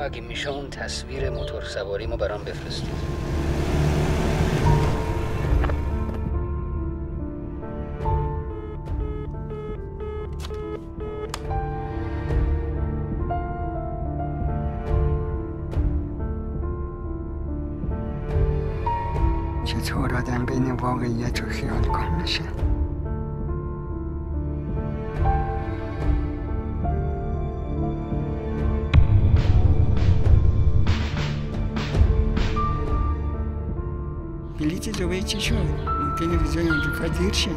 اگه میشه اون تصویر موتور سواری ما برام بفرستید. چطور آدم بین واقعیت و خیال کن میشه؟ Билетите, мы течет. Телевизионен bir kadirşi.